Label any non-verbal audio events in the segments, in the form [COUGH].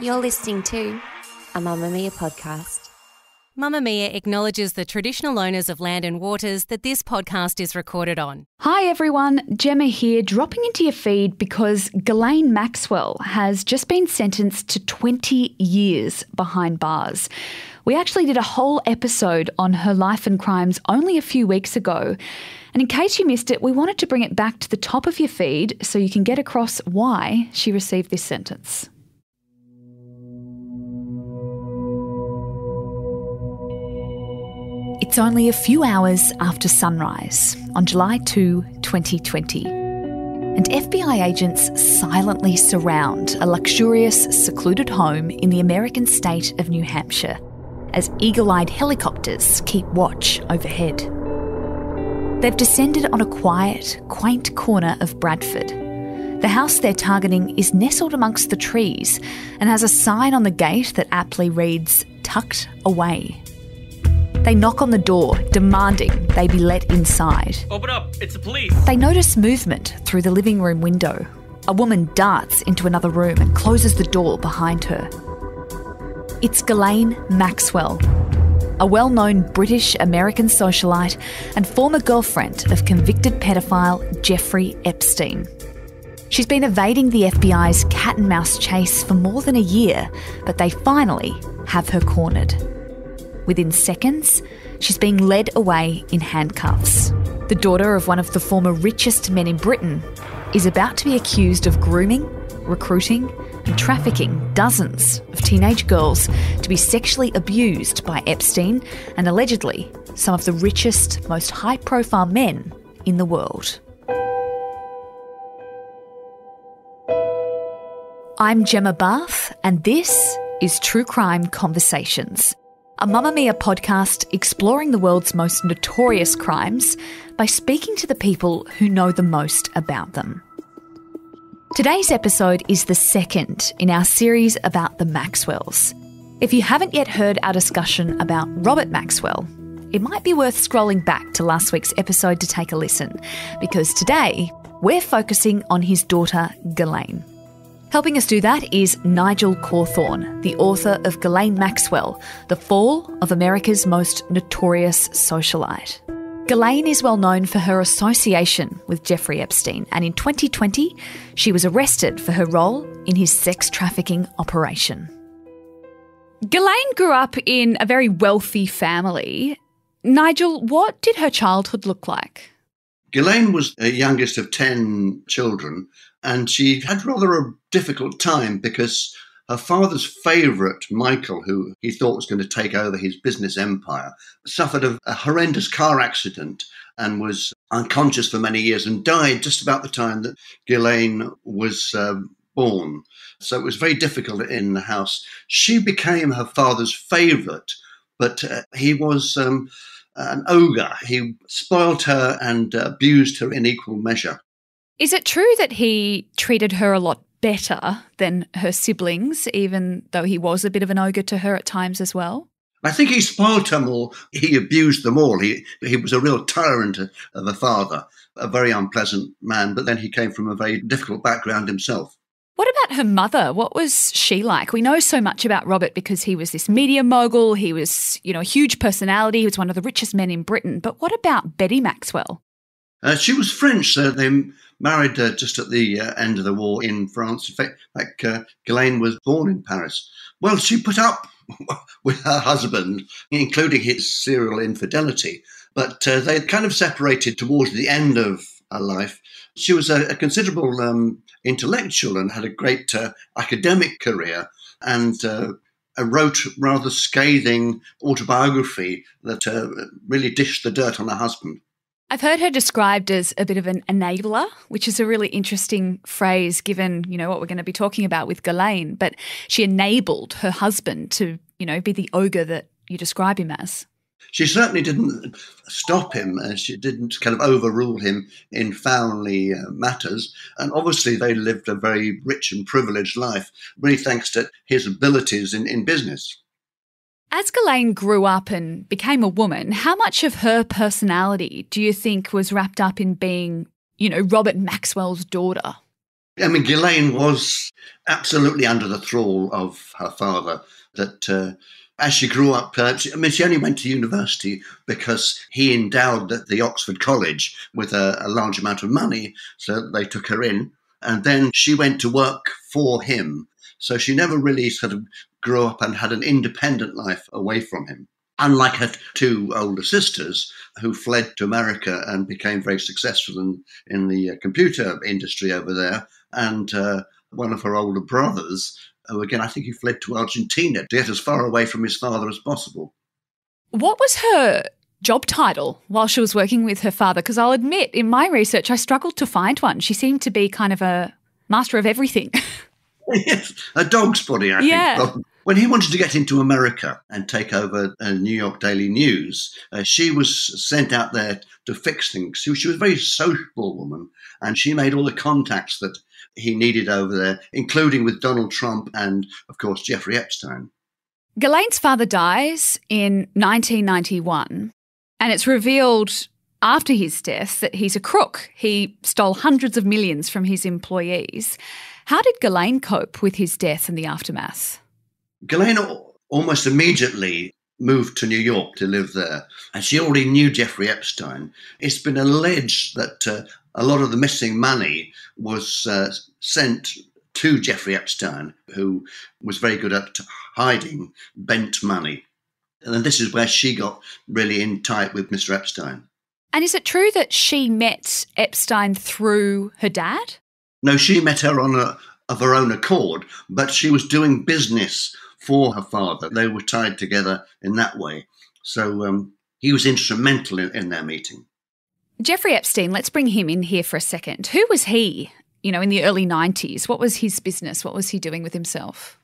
You're listening to a Mamamia podcast. Mamamia acknowledges the traditional owners of land and waters that this podcast is recorded on. Hi everyone, Gemma here, dropping into your feed because Ghislaine Maxwell has just been sentenced to 20 years behind bars. We actually did a whole episode on her life and crimes only a few weeks ago. And in case you missed it, we wanted to bring it back to the top of your feed so you can get across why she received this sentence. It's only a few hours after sunrise on July 2, 2020. And FBI agents silently surround a luxurious, secluded home in the American state of New Hampshire as eagle eyed helicopters keep watch overhead. They've descended on a quiet, quaint corner of Bradford. The house they're targeting is nestled amongst the trees and has a sign on the gate that aptly reads, Tucked Away. They knock on the door, demanding they be let inside. Open up, it's the police. They notice movement through the living room window. A woman darts into another room and closes the door behind her. It's Ghislaine Maxwell, a well known British American socialite and former girlfriend of convicted pedophile Jeffrey Epstein. She's been evading the FBI's cat and mouse chase for more than a year, but they finally have her cornered. Within seconds, she's being led away in handcuffs. The daughter of one of the former richest men in Britain is about to be accused of grooming, recruiting, and trafficking dozens of teenage girls to be sexually abused by Epstein and allegedly some of the richest, most high profile men in the world. I'm Gemma Bath, and this is True Crime Conversations, a Mamamia podcast exploring the world's most notorious crimes by speaking to the people who know the most about them. Today's episode is the second in our series about the Maxwells. If you haven't yet heard our discussion about Robert Maxwell, it might be worth scrolling back to last week's episode to take a listen, because today we're focusing on his daughter, Ghislaine. Helping us do that is Nigel Cawthorne, the author of Ghislaine Maxwell, The Fall of America's Most Notorious Socialite. Ghislaine is well known for her association with Jeffrey Epstein, and in 2020, she was arrested for her role in his sex trafficking operation. Ghislaine grew up in a very wealthy family. Nigel, what did her childhood look like? Ghislaine was the youngest of 10 children, and she had rather a difficult time because her father's favourite, Michael, who he thought was going to take over his business empire, suffered a, a, horrendous car accident and was unconscious for many years and died just about the time that Ghislaine was um, born. So it was very difficult in the house. She became her father's favourite, but uh, he was. Um, an ogre. He spoilt her and abused her in equal measure. Is it true that he treated her a lot better than her siblings, even though he was a bit of an ogre to her at times as well? I think he spoiled them all. He abused them all. He he was a real tyrant of a father, a very unpleasant man. But then he came from a very difficult background himself. What about her mother? What was she like? We know so much about Robert because he was this media mogul. He was, you know, a huge personality. He was one of the richest men in Britain. But what about Betty Maxwell? Uh, she was French, so they married uh, just at the uh, end of the war in France. In fact, like, uh, Ghislaine was born in Paris. Well, she put up [LAUGHS] with her husband, including his serial infidelity, but uh, they kind of separated towards the end of her life. She was a, a considerable um, intellectual and had a great uh, academic career and uh, wrote rather scathing autobiography that really dished the dirt on her husband. I've heard her described as a bit of an enabler, which is a really interesting phrase given, you know, what we're going to be talking about with Ghislaine, but she enabled her husband to, you know, be the ogre that you describe him as. She certainly didn't stop him. Uh, she didn't kind of overrule him in family uh, matters. And obviously, they lived a very rich and privileged life, really thanks to his abilities in, in business. As Ghislaine grew up and became a woman, how much of her personality do you think was wrapped up in being, you know, Robert Maxwell's daughter? I mean, Ghislaine was absolutely under the thrall of her father. That uh, as she grew up, uh, she, I mean, she only went to university because he endowed the, the Oxford College with a, a large amount of money, so they took her in. And then she went to work for him. So she never really sort of grew up and had an independent life away from him. Unlike her two older sisters, who fled to America and became very successful in, in the uh, computer industry over there, and uh, one of her older brothers, who again, I think he fled to Argentina to get as far away from his father as possible. What was her job title while she was working with her father? Because I'll admit, in my research, I struggled to find one. She seemed to be kind of a master of everything. [LAUGHS] yes, a dog's body, I yeah. think. When he wanted to get into America and take over uh, New York Daily News, uh, she was sent out there to fix things. She, she was a very sociable woman, and she made all the contacts that he needed over there, including with Donald Trump and, of course, Jeffrey Epstein. Ghislaine's father dies in 1991, and it's revealed after his death that he's a crook. He stole hundreds of millions from his employees. How did Ghislaine cope with his death and the aftermath? Ghislaine almost immediately moved to New York to live there, and she already knew Jeffrey Epstein. It's been alleged that uh, a lot of the missing money was uh, sent to Jeffrey Epstein, who was very good at hiding bent money. And this is where she got really in tight with Mr. Epstein. And is it true that she met Epstein through her dad? No, she met her on a, of her own accord, but she was doing business for her father. They were tied together in that way. So um, he was instrumental in, in their meeting. Jeffrey Epstein, let's bring him in here for a second. Who was he, you know, in the early 90s? What was his business? What was he doing with himself?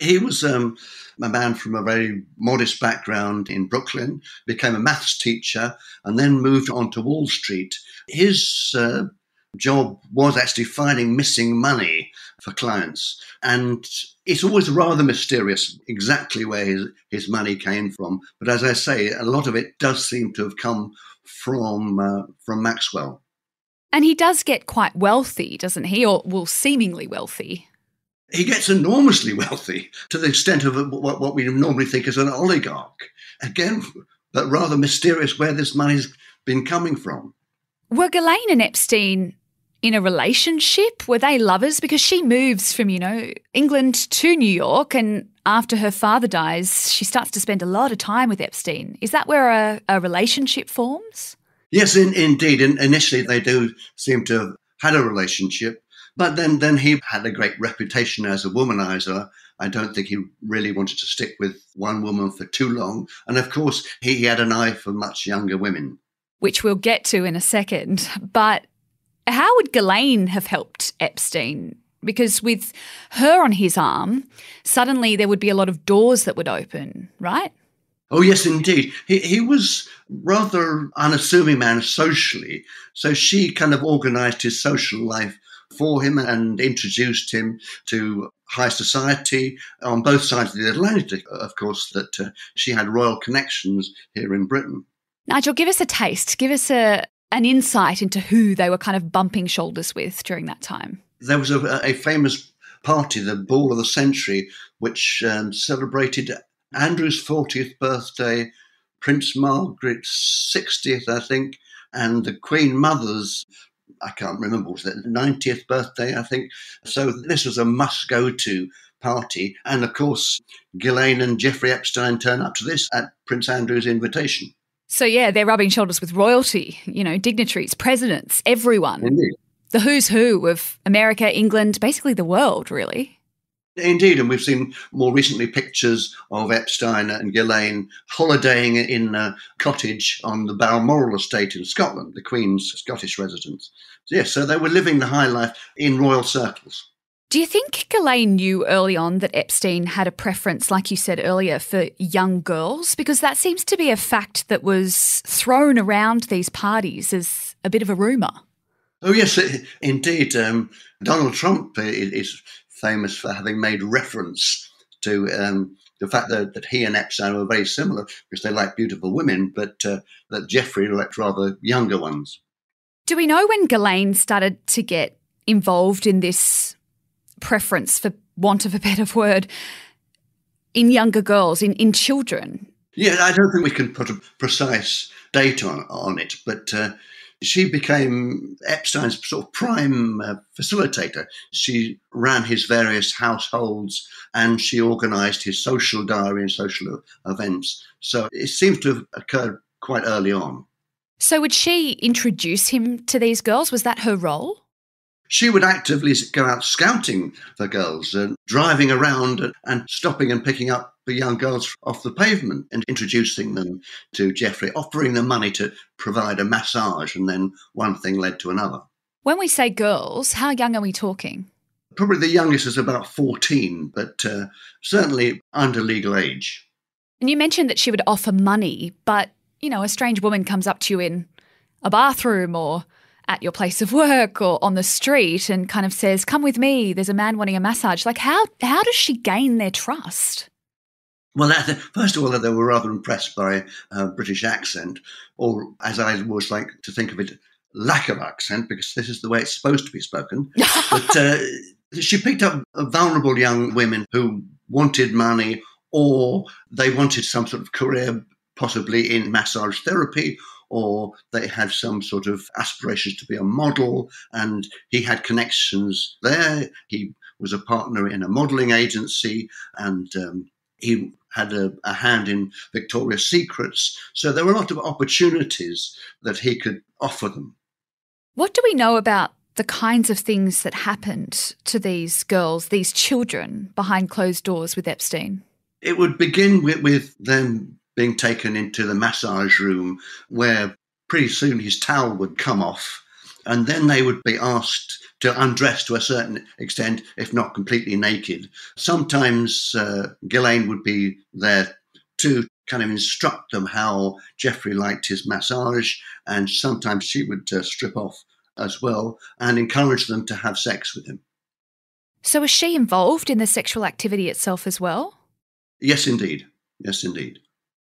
He was um, a man from a very modest background in Brooklyn, became a maths teacher, and then moved on to Wall Street. His uh, job was actually finding missing money for clients. And it's always rather mysterious exactly where his, his money came from. But as I say, a lot of it does seem to have come from uh, from Maxwell. And he does get quite wealthy, doesn't he? Or, well, seemingly wealthy. He gets enormously wealthy to the extent of what, what we normally think is an oligarch. Again, but rather mysterious where this money's been coming from. Were Ghislaine and Epstein in a relationship? Were they lovers? Because she moves from, you know, England to New York and after her father dies, she starts to spend a lot of time with Epstein. Is that where a, a relationship forms? Yes, in, indeed. In, initially, they do seem to have had a relationship, but then, then he had a great reputation as a womanizer. I don't think he really wanted to stick with one woman for too long. And of course, he, he had an eye for much younger women. Which we'll get to in a second. But how would Ghislaine have helped Epstein? Because with her on his arm, suddenly there would be a lot of doors that would open, right? Oh, yes, indeed. He, he was rather unassuming man socially. So she kind of organized his social life for him and introduced him to high society on both sides of the Atlantic, of course, that uh, she had royal connections here in Britain. Nigel, give us a taste. Give us a, an insight into who they were kind of bumping shoulders with during that time. There was a, a famous party, the Ball of the Century, which um, celebrated Andrew's 40th birthday, Prince Margaret's 60th, I think, and the Queen Mother's, I can't remember, was it 90th birthday, I think. So this was a must go to party. And of course, Ghislaine and Jeffrey Epstein turn up to this at Prince Andrew's invitation. So, yeah, they're rubbing shoulders with royalty, you know, dignitaries, presidents, everyone. Indeed. The who's who of America, England, basically the world, really. Indeed, and we've seen more recently pictures of Epstein and Ghislaine holidaying in a cottage on the Balmoral estate in Scotland, the Queen's Scottish residence. So, yes, so they were living the high life in royal circles. Do you think Ghislaine knew early on that Epstein had a preference, like you said earlier, for young girls? Because that seems to be a fact that was thrown around these parties as a bit of a rumour. Oh, yes, indeed. Um, Donald Trump is famous for having made reference to um, the fact that, that he and Epstein were very similar because they like beautiful women, but uh, that Jeffrey liked rather younger ones. Do we know when Ghislaine started to get involved in this preference, for want of a better word, in younger girls, in, in children? Yeah, I don't think we can put a precise date on, on it, but uh, she became Epstein's sort of prime uh, facilitator. She ran his various households and she organized his social diary and social events. So it seems to have occurred quite early on. So, would she introduce him to these girls? Was that her role? She would actively go out scouting for girls and driving around and, and stopping and picking up the young girls off the pavement and introducing them to Jeffrey, offering them money to provide a massage, and then one thing led to another. When we say girls, how young are we talking? Probably the youngest is about 14, but uh, certainly under legal age. And you mentioned that she would offer money, but, you know, a strange woman comes up to you in a bathroom or at your place of work or on the street and kind of says, "Come with me. There's a man wanting a massage." Like how how does she gain their trust? Well, first of all, they were rather impressed by her British accent, or as I always like to think of it, lack of accent, because this is the way it's supposed to be spoken. [LAUGHS] but uh, she picked up vulnerable young women who wanted money, or they wanted some sort of career, possibly in massage therapy or they had some sort of aspirations to be a model, and he had connections there. He was a partner in a modeling agency, and um, he had a, a, hand in Victoria's Secrets. So there were a lot of opportunities that he could offer them. What do we know about the kinds of things that happened to these girls, these children, behind closed doors with Epstein? It would begin with, with them being taken into the massage room where pretty soon his towel would come off and then they would be asked to undress to a certain extent, if not completely naked. Sometimes uh, Ghislaine would be there to kind of instruct them how Jeffrey liked his massage, and sometimes she would uh, strip off as well and encourage them to have sex with him. So, was she involved in the sexual activity itself as well? Yes, indeed. Yes, indeed.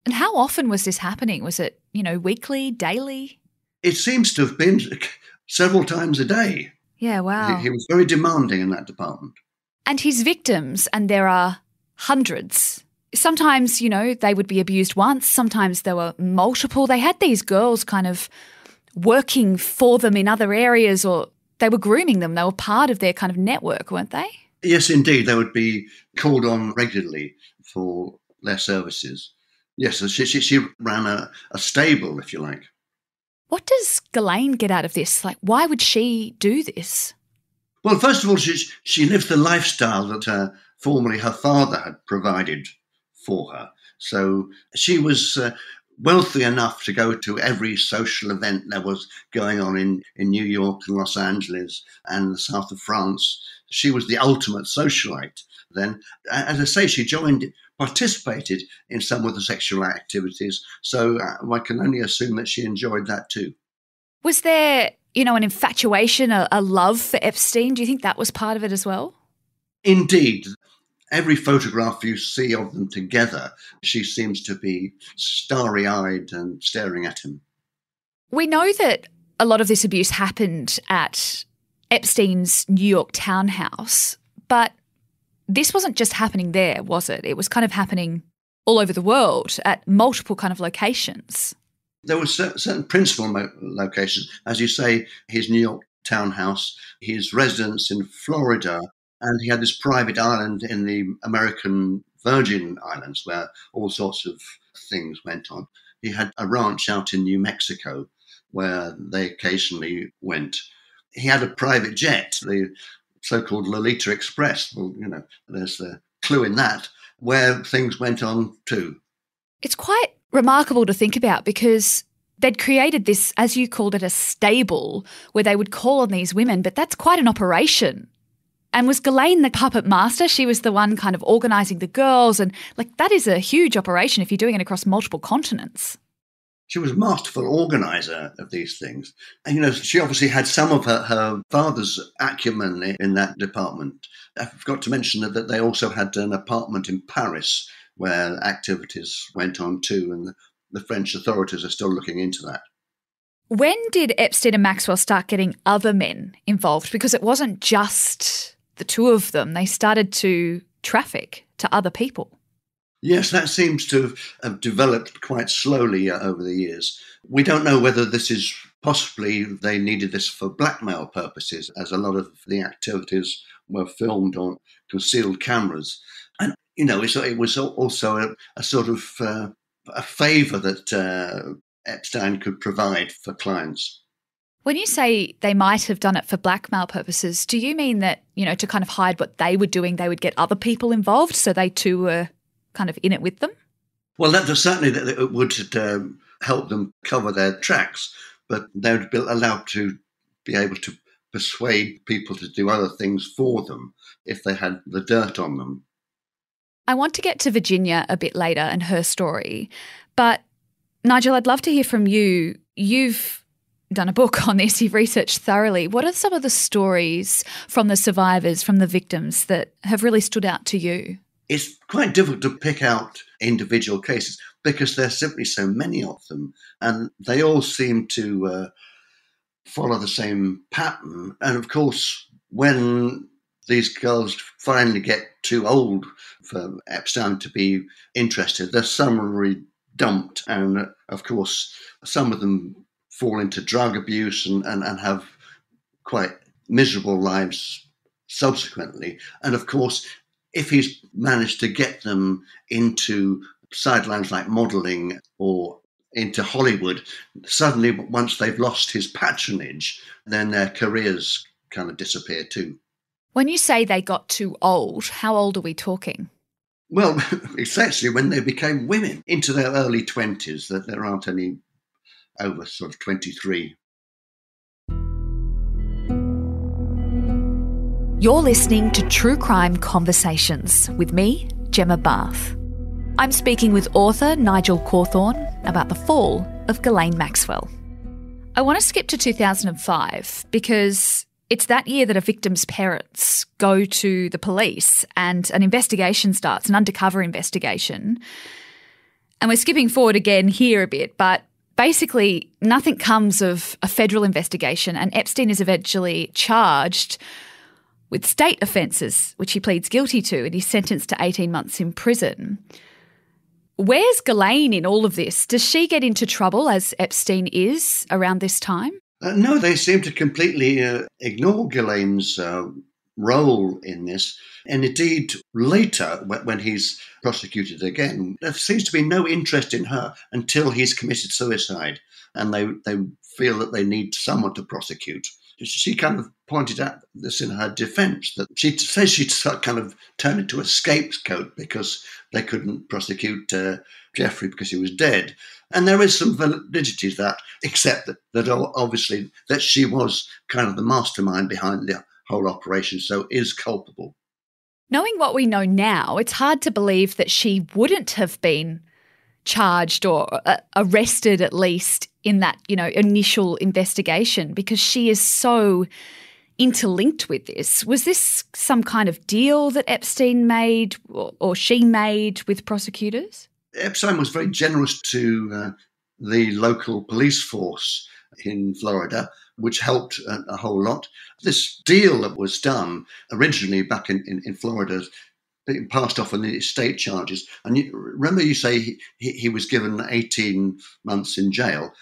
And how often was this happening? Was it, you know, weekly, daily? It seems to have been several times a day. Yeah, wow. He, he was very demanding in that department. And his victims, and there are hundreds. Sometimes, you know, they would be abused once, sometimes there were multiple. They had these girls kind of working for them in other areas or they were grooming them. They were part of their kind of network, weren't they? Yes, indeed. They would be called on regularly for their services. Yes, she, she, she ran a, a stable, if you like. What does Ghislaine get out of this? Like, why would she do this? Well, first of all, she, she lived the lifestyle that uh, formerly her father had provided for her. So she was uh, wealthy enough to go to every social event that was going on in, in New York and Los Angeles and the south of France. She was the ultimate socialite then. As I say, she joined participated in some of the sexual activities. So uh, I can only assume that she enjoyed that too. Was there, you know, an infatuation, a, a love for Epstein? Do you think that was part of it as well? Indeed. Every photograph you see of them together, she seems to be starry eyed and staring at him. We know that a lot of this abuse happened at Epstein's New York townhouse, but this wasn't just happening there, was it? It was kind of happening all over the world at multiple kind of locations. There were certain principal locations, as you say, his New York townhouse, his residence in Florida, and he had this private island in the American Virgin Islands where all sorts of things went on. He had a ranch out in New Mexico where they occasionally went. He had a private jet. The so-called Lolita Express. Well, you know, there's the clue in that where things went on too. It's quite remarkable to think about because they'd created this, as you called it, a stable where they would call on these women, but that's quite an operation. And was Ghislaine the puppet master? She was the one kind of organizing the girls. And like, that is a huge operation if you're doing it across multiple continents. She was a masterful organizer of these things. And, you know, she obviously had some of her, her father's acumen in that department. I forgot to mention that, that they also had an apartment in Paris where activities went on too, and the, the French authorities are still looking into that. When did Epstein and Maxwell start getting other men involved? Because it wasn't just the two of them, they started to traffic to other people. Yes, that seems to have developed quite slowly uh, over the years. We don't know whether this is possibly they needed this for blackmail purposes, as a lot of the activities were filmed on concealed cameras. And, you know, it was also a, a sort of uh, a favour that uh, Epstein could provide for clients. When you say they might have done it for blackmail purposes, do you mean that, you know, to kind of hide what they were doing, they would get other people involved so they too were kind of in it with them? Well, that certainly it would um, help them cover their tracks, but they would be allowed to be able to persuade people to do other things for them if they had the dirt on them. I want to get to Virginia a bit later and her story, but Nigel, I'd love to hear from you. You've done a book on this, you've researched thoroughly. What are some of the stories from the survivors, from the victims that have really stood out to you? It's quite difficult to pick out individual cases because there's simply so many of them, and they all seem to uh, follow the same pattern. And of course, when these girls finally get too old for Epstein to be interested, they're summarily dumped. And of course, some of them fall into drug abuse and, and, and have quite miserable lives subsequently. And of course, if he's managed to get them into sidelines like modeling or into Hollywood, suddenly once they've lost his patronage, then their careers kind of disappear too. When you say they got too old, how old are we talking? Well, [LAUGHS] essentially when they became women into their early 20s, that there aren't any over sort of 23. You're listening to True Crime Conversations with me, Gemma Bath. I'm speaking with author Nigel Cawthorne about the fall of Ghislaine Maxwell. I want to skip to 2005 because it's that year that a victim's parents go to the police and an investigation starts, an undercover investigation. And we're skipping forward again here a bit, but basically, nothing comes of a federal investigation, and Epstein is eventually charged with state offences, which he pleads guilty to, and he's sentenced to 18 months in prison. Where's Ghislaine in all of this? Does she get into trouble as Epstein is around this time? Uh, no, they seem to completely uh, ignore Ghislaine's uh, role in this. And indeed, later, when he's prosecuted again, there seems to be no interest in her until he's committed suicide. And they, they feel that they need someone to prosecute she kind of pointed out this in her defense that she says she kind of turned into a scapegoat because they couldn't prosecute uh, Jeffrey because he was dead. And there is some validity to that, except that, that obviously that she was kind of the mastermind behind the whole operation, so is culpable. Knowing what we know now, it's hard to believe that she wouldn't have been charged or uh, arrested at least in that you know initial investigation because she is so interlinked with this. Was this some kind of deal that epstein made or, or she made with prosecutors? Epstein was very generous to uh, the local police force in florida which helped a, a, whole lot this deal that was done originally back in, in, in florida being passed off on the estate charges. And you, remember, you say he, he, was given 18 months in jail.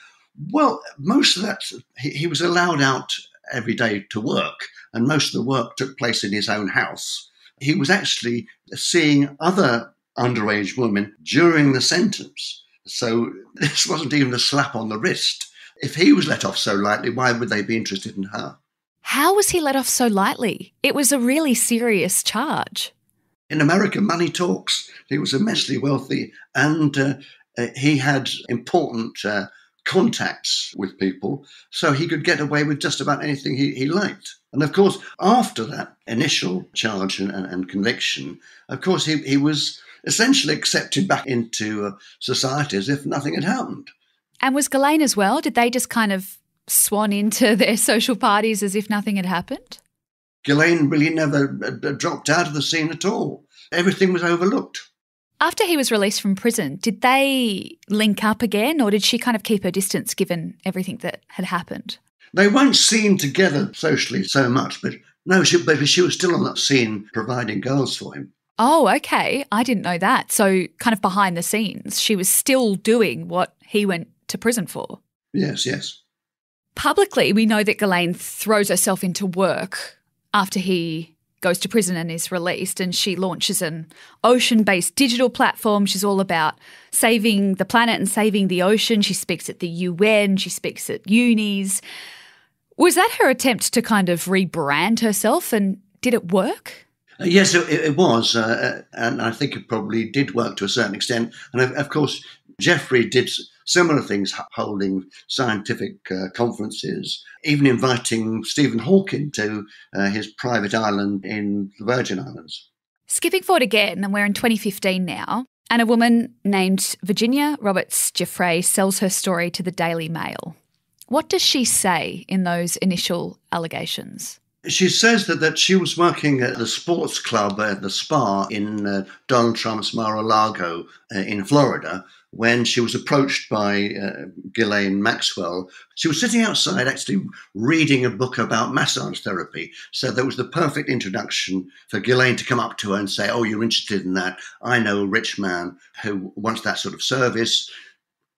Well, most of that, he, he was allowed out every day to work, and most of the work took place in his own house. He was actually seeing other underage women during the sentence. So [LAUGHS] this wasn't even a slap on the wrist. If he was let off so lightly, why would they be interested in her? How was he let off so lightly? It was a really serious charge in America, money talks. He was immensely wealthy and uh, uh, he had important uh, contacts with people, so he could get away with just about anything he, he liked. And of course, after that initial charge and, and conviction, of course, he, he was essentially accepted back into uh, society as if nothing had happened. And was Ghislaine as well? Did they just kind of swan into [LAUGHS] their social parties as if nothing had happened? Ghislaine really never uh, dropped out of the scene at all. Everything was overlooked. After he was released from prison, did they link up again or did she kind of keep her distance given everything that had happened? They weren't seen together socially so much, but no, she, but she was still on that scene providing girls for him. Oh, okay. I didn't know that. So, kind of behind the scenes, she was still doing what he went to prison for. Yes, yes. Publicly, we know that Ghislaine throws herself into work after he goes to prison and is released, and she launches an ocean based digital platform. She's all about saving the planet and saving the ocean. She speaks at the UN, she speaks at unis. Was that her attempt to kind of rebrand herself, and did it work? Uh, yes, it, it was, uh, uh, and I think it probably did work to a certain extent. And of, of course, Jeffrey did similar things, holding scientific uh, conferences, even inviting Stephen Hawking to uh, his private island in the Virgin Islands. Skipping forward again, and we're in 2015 now, and a woman named Virginia Roberts Giuffre sells her story to the Daily Mail. What does she say in those initial allegations? She says that, that she was working at the sports club at the spa in uh, Donald Trump's Mar a Lago uh, in Florida when she was approached by uh, Ghislaine Maxwell. She was sitting outside actually reading a book about massage therapy. So that was the perfect introduction for Ghislaine to come up to her and say, Oh, you're interested in that? I know a rich man who wants that sort of service.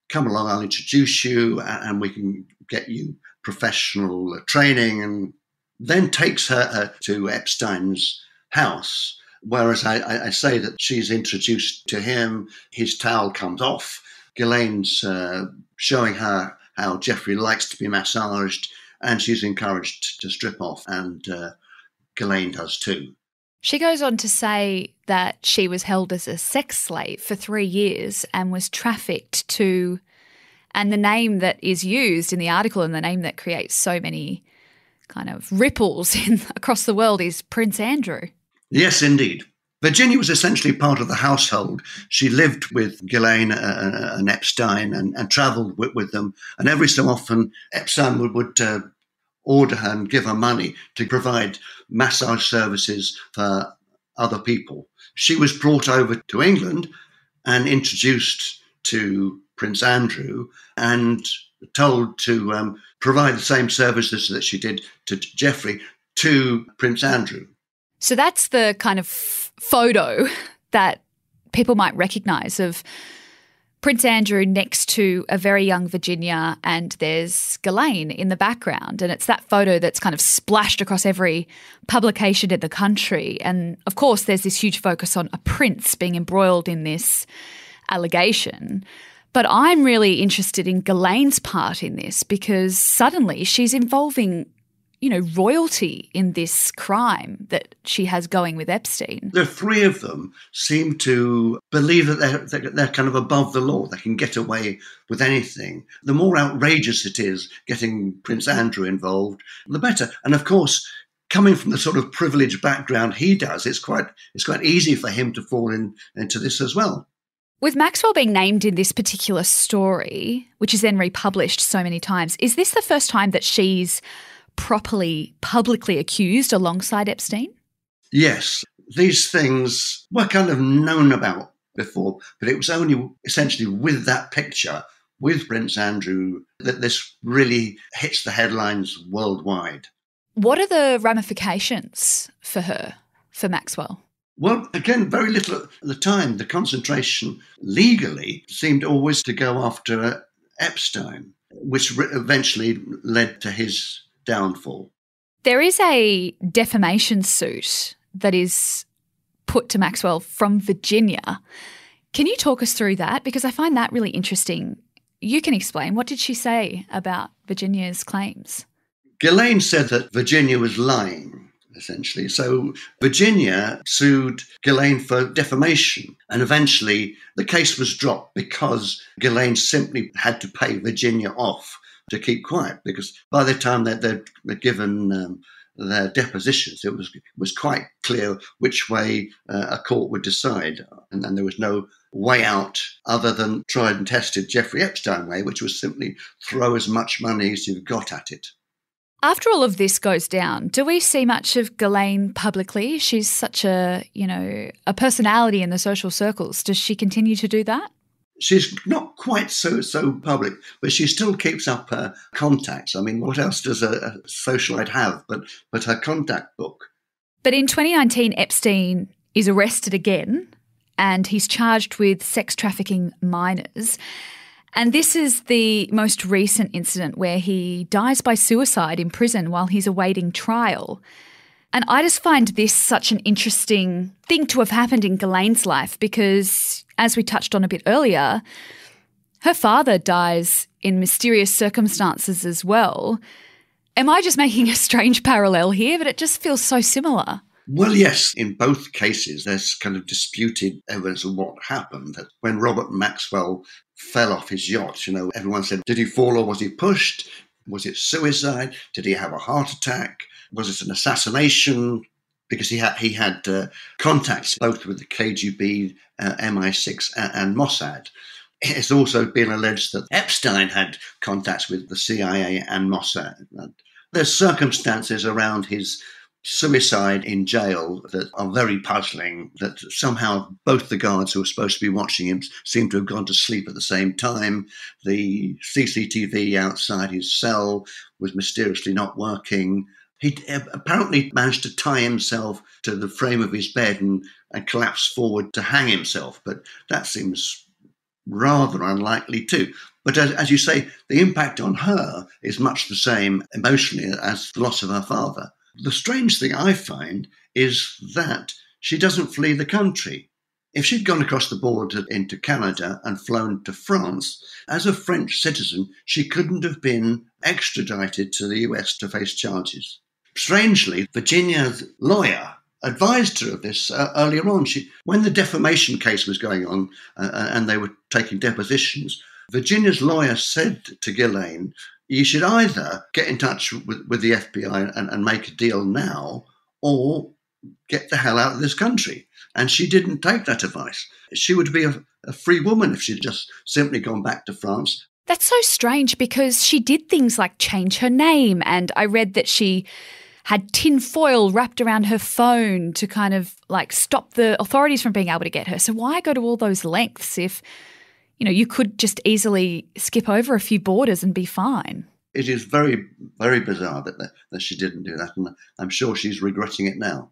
Come along, I'll introduce you and we can get you professional training and then takes her, her to Epstein's house. Whereas I, I, say that she's introduced to him, his towel comes off. Ghislaine's uh, showing her how Jeffrey likes to be massaged, and she's encouraged to strip off, and uh, Ghislaine does too. She goes on to say that she was held as a sex slave for three years and was trafficked to, and the name that is used in the article and the name that creates so many kind of ripples [LAUGHS] in, across the world is Prince Andrew. Yes, indeed. Virginia was essentially part of the household. She lived with Ghislaine uh, uh, and Epstein and, and travelled with, with, them. And every so often, Epstein would, would uh, order her and give her money to provide massage services for other people. She was brought over to England and introduced to Prince Andrew and told to um, provide the same services that she did to Jeffrey to Prince Andrew. So that's the kind of photo that people might recognize of Prince Andrew next to a very young Virginia, and there's Ghislaine in the background. And it's that photo that's kind of splashed across every publication in the country. And of course, there's this huge focus on a prince being embroiled in this allegation. But I'm really interested in Ghislaine's part in this because suddenly she's involving, you know, royalty in this crime that she has going with Epstein. The three of them seem to believe that they're, they're kind of above the law. They can get away with anything. The more outrageous it is getting Prince Andrew involved, the better. And of course, coming from the sort of privileged background he does, it's quite it's quite easy for him to fall in, into this as well. With Maxwell being named in this particular story, which is then republished so many times, is this the first time that she's properly publicly accused alongside Epstein? Yes. These things were kind of known about before, but it was only essentially with that picture, with Prince Andrew, that this really hits the headlines worldwide. What are the ramifications for her, for Maxwell? Well, again, very little at the time. The concentration legally seemed always to go after Epstein, which eventually led to his downfall. There is a defamation suit that is put to Maxwell from Virginia. Can you talk us through that? Because I find that really interesting. You can explain. What did she say about Virginia's claims? Ghislaine said that Virginia was lying essentially. So Virginia sued Ghislaine for defamation, and eventually the case was dropped because Ghislaine simply had to pay Virginia off to keep quiet because by the time that they'd, given um, their depositions, it was was quite clear which way uh, a court would decide, and then there was no way out other than tried and tested Jeffrey Epstein way, which was simply throw as much money as you've got at it. After all of this goes down, do we see much of Ghislaine publicly? She's such a, you know, a personality in the social circles. Does she continue to do that? She's not quite so so public, but she still keeps up her contacts. I mean, what else does a, a socialite have but but her contact book? But in 2019, Epstein is arrested again and he's charged with sex trafficking minors. And this is the most recent incident where he dies by suicide in prison while he's awaiting trial. And I just find this such an interesting thing to have happened in Ghislaine's life because, as we touched on a bit earlier, her father dies in mysterious circumstances as well. Am I just making a strange parallel here? But it just feels so similar. Well, yes, in both cases, there's kind of disputed evidence of what happened. That When Robert Maxwell fell off his yacht, you know, everyone said, did he fall or was he pushed? Was it suicide? Did he have a heart attack? Was it an assassination? Because he had he had uh, contacts both with the KGB, uh, MI6, and, and Mossad. It's also been alleged that Epstein had contacts with the CIA and Mossad. There's circumstances around his suicide in jail that are very puzzling. That somehow both the guards who were supposed to be watching him seem to have gone to sleep at the same time. The CCTV outside his cell was mysteriously not working. He uh, apparently managed to tie himself to the frame of his bed and, and collapse forward to hang himself, but that seems rather unlikely too. But as, as, you say, the impact on her is much the same emotionally as the loss of her father. The strange thing I find is that she doesn't flee the country. If she'd gone across the border into Canada and flown to France, as a French citizen, she couldn't have been extradited to the US to face charges. Strangely, Virginia's lawyer advised her of this uh, earlier on. She, when the defamation case was going on uh, uh and they were taking depositions, Virginia's lawyer said to Ghislaine you should either get in touch with, with the FBI and, and make a deal now or get the hell out of this country. And she didn't take that advice. She would be a, a free woman if she'd just simply gone back to France. That's so strange because she did things like change her name. And I read that she had tin foil wrapped around her phone to kind of like stop the authorities from being able to get her. So why go to all those lengths if you know, you could just easily skip over a few borders and be fine. It is very, very bizarre that, that she didn't do that, and I'm sure she's regretting it now.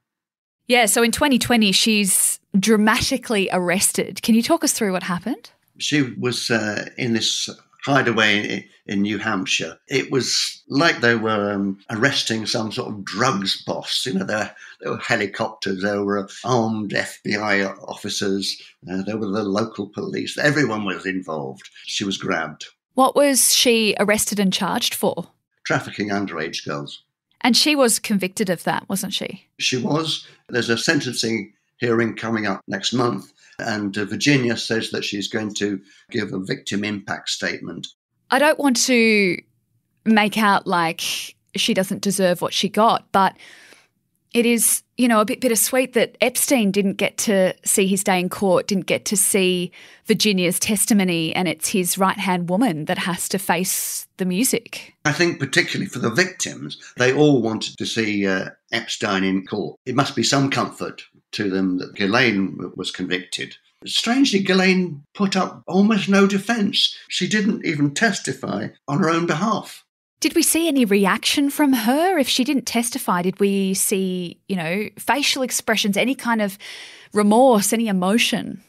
Yeah, so in 2020, she's dramatically arrested. Can you talk us through what happened? She was uh, in this hideaway in, in, New Hampshire. It was like they were um, arresting some sort of drugs boss. You know, there, there were helicopters, there were armed FBI officers, uh, there were the local police. Everyone was involved. She was grabbed. What was she arrested and charged for? Trafficking underage girls. And she was convicted of that, wasn't she? She was. There's a sentencing hearing coming up next month. And uh, Virginia says that she's going to give a victim impact statement. I don't want to make out like she doesn't deserve what she got, but it is, you know, a bit bittersweet that Epstein didn't get to see his day in court, didn't get to see Virginia's testimony, and it's his right hand woman that has to face the music. I think, particularly for the victims, they all wanted to see uh, Epstein in court. It must be some comfort to them that Ghislaine was convicted. Strangely, Ghislaine put up almost no defence. She didn't even testify on her own behalf. Did we see any reaction from her? If she didn't testify, did we see, you know, facial expressions, any kind of remorse, any emotion?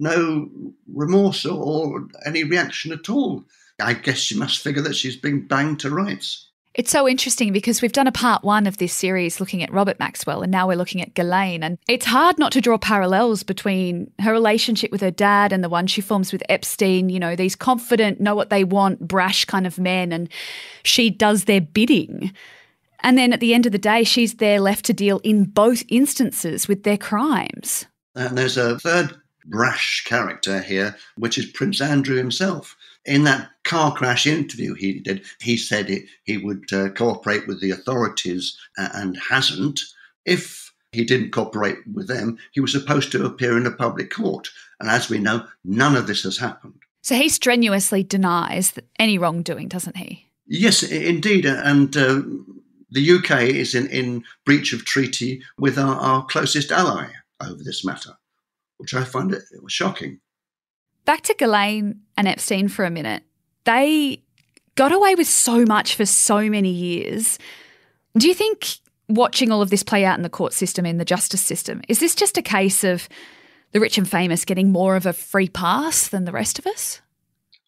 No remorse or any reaction at all. I guess she must figure that she's been banged to rights. It's so interesting because we've done a part one of this series looking at Robert Maxwell and now we're looking at Ghislaine. And it's hard not to draw parallels between her relationship with her dad and the one she forms with Epstein. You know, these confident, know what they want, brash kind of men, and she does their bidding. And then at the end of the day, she's there left to deal in both instances with their crimes. And there's a third brash character here, which is Prince Andrew himself in that car crash interview he did, he said it, he would uh, cooperate with the authorities uh, and hasn't. If he didn't cooperate with them, he was supposed to appear in a public court. And as we know, none of this has happened. So he strenuously denies any wrongdoing, doesn't he? Yes, indeed. And uh, the UK is in, in breach of treaty with our, our closest ally over this matter, which I find it, it was shocking. Back to Ghislaine and Epstein for a minute. They got away with so much for so many years. Do you think watching all of this play out in the court system, in the justice system, is this just a case of the rich and famous getting more of a free pass than the rest of us?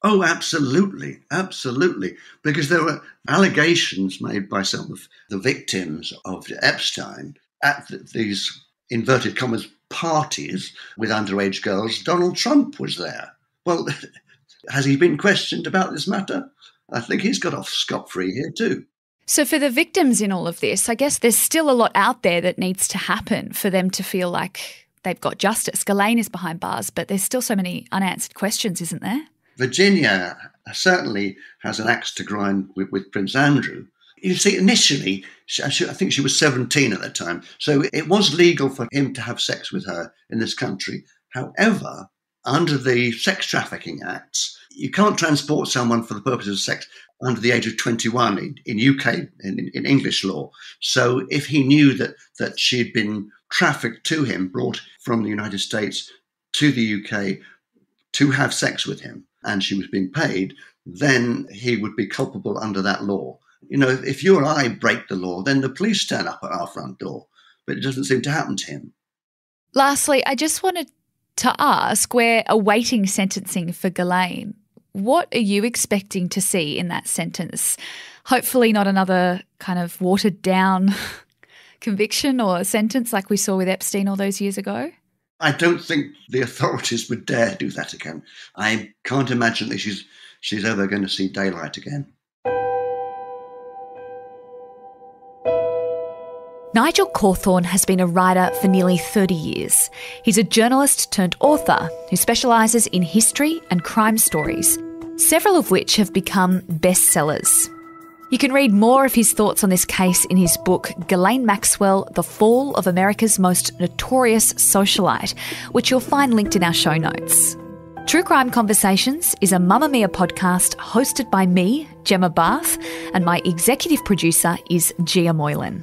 Oh, absolutely, absolutely. Because there were allegations made by some of the victims of Epstein at these inverted commas parties with underage girls. Donald Trump was there. Well, [LAUGHS] has he been questioned about this matter? I think he's got off scot free here too. So, for the victims in all of this, I guess there's still a lot out there that needs to happen for them to feel like they've got justice. Ghislaine is behind bars, but there's still so many unanswered questions, isn't there? Virginia certainly has an axe to grind with, with Prince Andrew. You see, initially, I think she was 17 at the time, so it was legal for him to have sex with her in this country. However, under the Sex Trafficking Acts, you can't transport someone for the purpose of sex under the age of 21 in, in UK, in, in English law. So if he knew that, that she had been trafficked to him, brought from the United States to the UK to have sex with him, and she was being paid, then he would be culpable under that law. You know, if you or I break the law, then the police turn up at our front door, but it doesn't seem to happen to him. Lastly, I just wanted to ask we're awaiting sentencing for Ghislaine. What are you expecting to see in that sentence? Hopefully, not another kind of watered down [LAUGHS] conviction or sentence like we saw with Epstein all those years ago. I don't think the authorities would dare do that again. I can't imagine that she's she's ever going to see daylight again. Nigel Cawthorne has been a writer for nearly 30 years. He's a journalist turned author who specialises in history and crime stories, several of which have become bestsellers. You can read more of his thoughts on this case in his book, Ghislaine Maxwell The Fall of America's Most Notorious Socialite, which you'll find linked in our show notes. True Crime Conversations is a Mamamia podcast hosted by me, Gemma Bath, and my executive producer is Gia Moylan.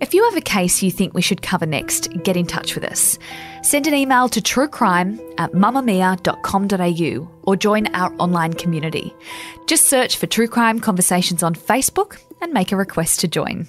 If you have a case you think we should cover next, get in touch with us. Send an email to truecrime at mamamia.com.au or join our online community. Just search for True Crime Conversations on Facebook and make a request to join.